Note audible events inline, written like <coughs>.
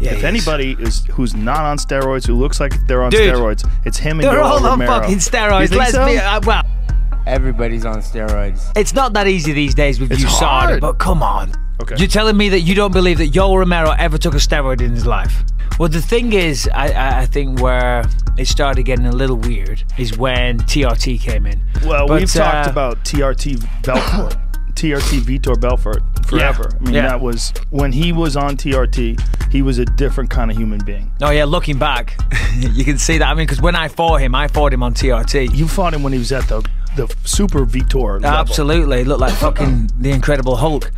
Yeah, if anybody is who's not on steroids, who looks like they're on Dude. steroids, it's him and They're Yoel all on Romero. fucking You steroids. think Let's so? be uh, well. Everybody's on steroids. It's not that easy these days with It's USADA, hard. but come on. Okay. You're telling me that you don't believe that Yoel Romero ever took a steroid in his life? Well, the thing is, I, I, I think where it started getting a little weird is when TRT came in. Well, But, we've talked uh, about TRT Belfort, <coughs> TRT Vitor Belfort forever. I mean, Yeah. that was when he was on TRT, he was a different kind of human being. Oh yeah, looking back, <laughs> you can see that. I mean, because when I fought him, I fought him on TRT. You fought him when he was at the the Super Vitor level. Absolutely, looked like fucking the Incredible Hulk.